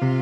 thank you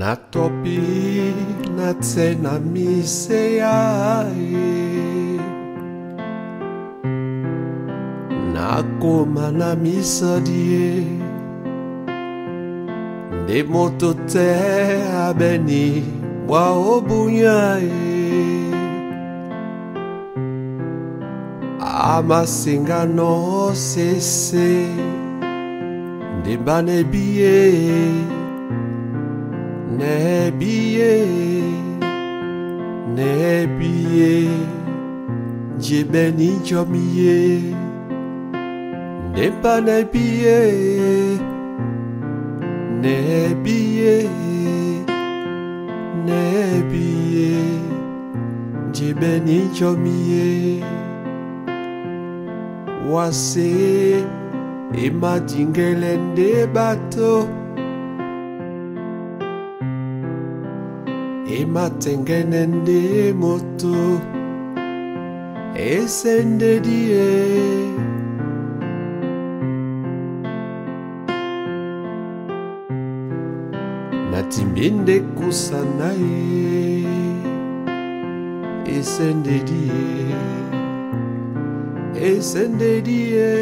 natopi na tsena mise ya ye nakoma na misadi ye nde moto te abeni bwa obunya ye amasengano sese nde banebi ye nebiye nebiye njebe ninjomiye nemba nebiye nebiye nebiye njebe ninjomiye wase emadingele nde bato ematen nde moto esendedie natimbi ndekusa na ye esendedie esendedie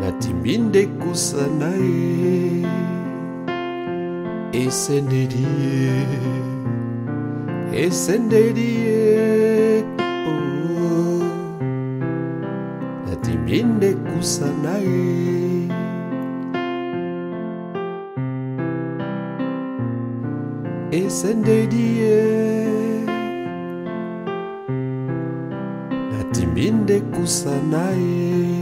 natimbi ndekusa na ye esendediye esendediye oh. natimbinde kusa naye esendediye natimbinde kusa naye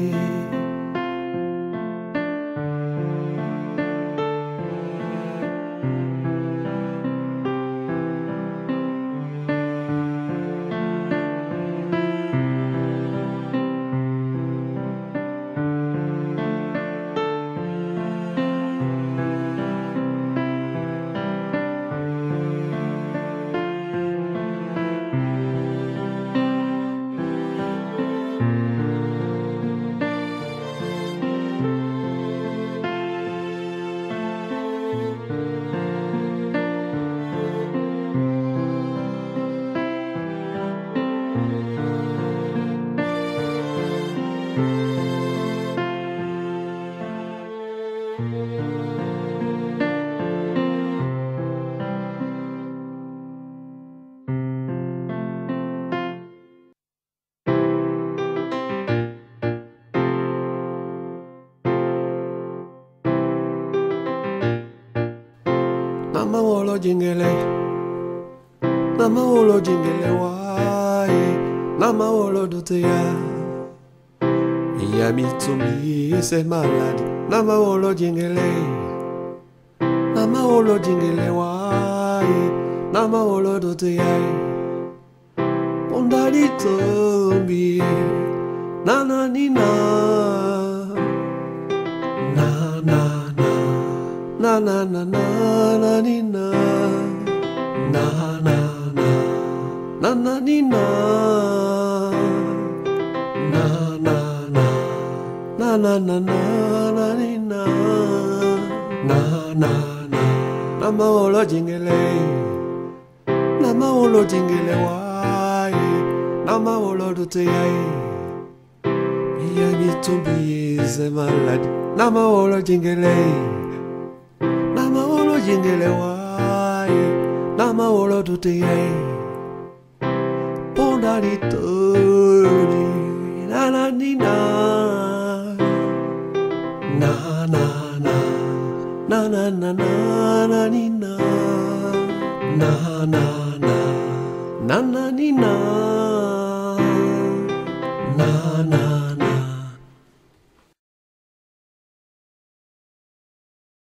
mama wolojengele mama wolojengele waye mama wolodoteya iya mitomi ese maladi mama wolojengele mama wolojengele waye mama wolodoteya ondalitombi nananina na na なななななにななななななにななななななななになななななまおろじんげれなまおろじんげれわいなまおろるつやい Ja mi tombie ze malade, na ma olo jingelei. jingelewaye nama wolo tutiyei pondari turi na na ni na na na na na na na na na ni na na na na na na ni na na na